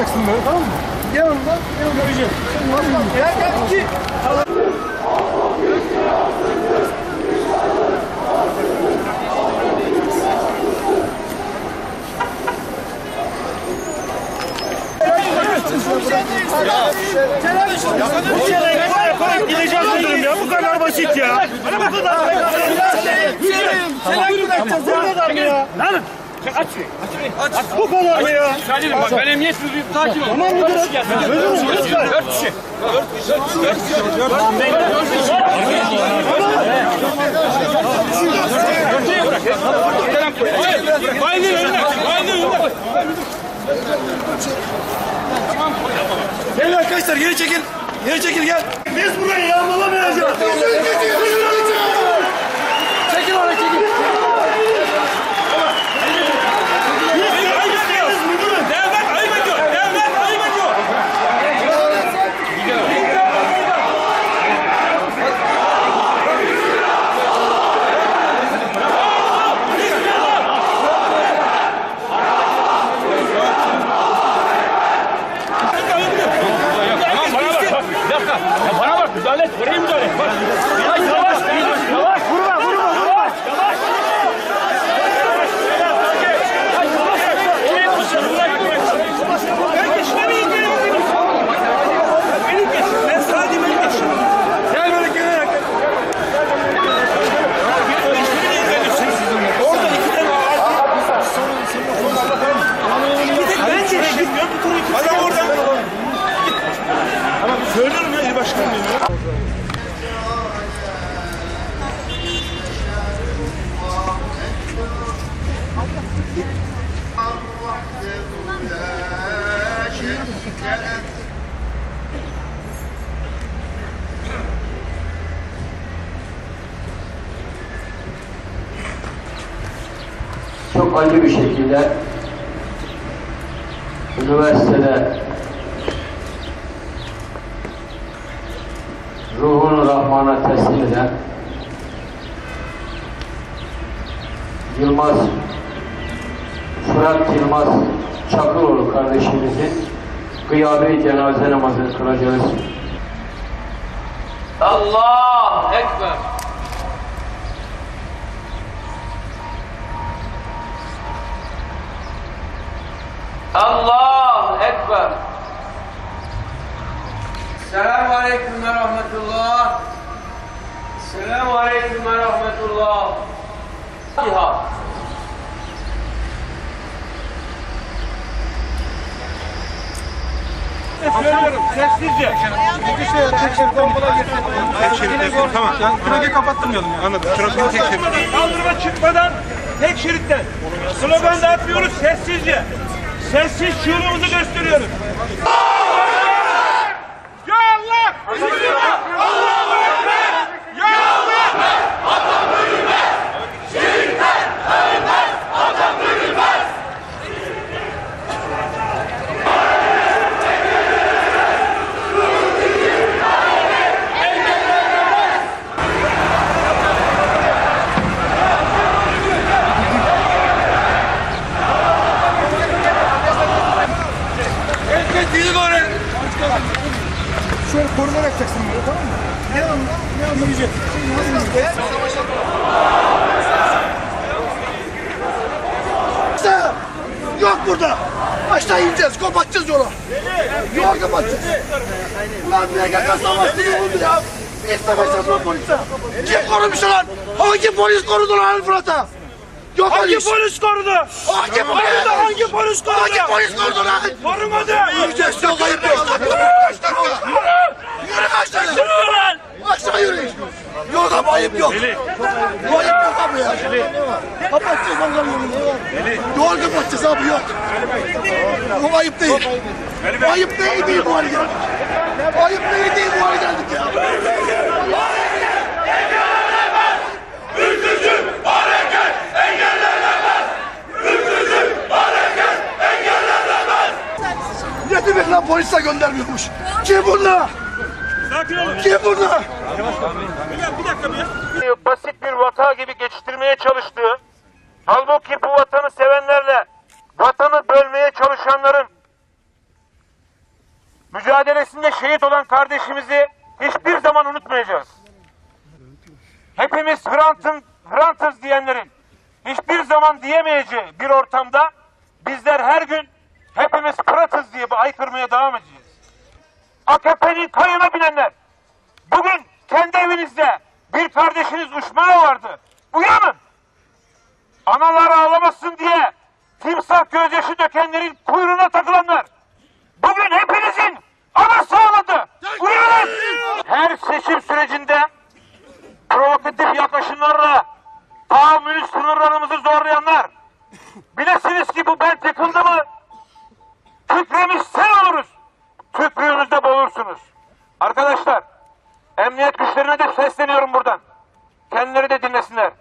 yapacaksın böyle tamam mı? Yanımda, yanımda Recep. Sen nasıl? Gel gel iki. Gideceğiz dedim ya bu kadar basit ya. Bu kadar. Seni bırakacağız. Bu kadar ya? Lan aç şurayı. Aç. Aç. Bu kadar mı ya? Sakin bak ben emniyet müdürüyüm sakin ol. Tamam müdür. Müdürüm lütfen. Dört kişi. Bayılır önüne. Bayılır önüne. Gelin arkadaşlar geri çekil. Geri çekil gel. Biz burayı yağmalamayacağız. Biz hallet, burayı mı hallet? Bak, biraz daha çok bir şekilde üniversitede ruhunu Rahman'a teslim eden Yılmaz Fırat Yılmaz Çakıroğlu kardeşimizin gıyabi cenaze namazını kılacağız. Allah Ekber. Allah Ekber. Selamun Aleyküm ve Rahmetullah. Selamun Aleyküm ve Rahmetullah. Fatiha. Söylüyorum sessizce. Tek şerit Tamam. Trafiği kapattırmayalım ya. Anladım. Trafiği tek şerit. Kaldırıma çıkmadan tek şeritten. Slogan dağıtmıyoruz sessizce. Sessiz şuurumuzu gösteriyoruz. Ya Allah! Allahu Ekber! Ya Allah! Şöyle koruma yapacaksın böyle tamam mı? Yanımda, Aşağı! Yok burada. Aşağı ineceğiz, kapatacağız yolu. Yol kapatacağız. Ulan MGK savaştı ne oldu ya? Biz savaşacağız lan polise. Kim korumuş lan? Hangi polis korudu lan Fırat'a? Yok Hangi polis. polis korudu? Hangi polis? Korudu hangi polis korudu? Hangi polis korudu lan? Korumadı. Yürüyeceğiz, yok ayıp yok. Yürü aşağı. Yürü lan. Aşağı yürü. Yok ama ayıp yok. Bu ayıp yok abi ya. Kapatacağız Allah'ın yolunu. Yol kapatacağız abi yok. Bu ayıp değil. Bu ayıp değil değil bu hale geldik. Ayıp değil değil bu hale geldik ya. Ne demek lan polisler göndermiyormuş? Kim bunlar? Kim bunlar? Dakika basit bir vaka gibi geçiştirmeye çalıştığı, halbuki bu vatanı sevenlerle vatanı bölmeye çalışanların mücadelesinde şehit olan kardeşimizi hiçbir zaman unutmayacağız. Hepimiz Hrant'ın, Hrant'ız diyenlerin hiçbir zaman diyemeyeceği bir ortamda bizler her gün hepimiz Pırat'ız diye aykırmaya devam edeceğiz. AKP'nin kayına binenler bugün kendi evinizde bir kardeşiniz uçmaya vardı. Uyanın! Analar ağlamasın diye timsah gözyaşı dökenlerin kuyruğuna takılanlar. Bugün hepinizin anası ağladı. Uyanın! Her seçim sürecinde provokatif yaklaşımlarla tahammülü sınırlarımızı zorlayanlar. Bilesiniz ki bu bent yıkıldı mı? Tükremiş sen oluruz. Tükrüğünüzde boğulursunuz. Arkadaşlar, emniyet güçlerine de sesleniyorum buradan. Kendileri de dinlesinler.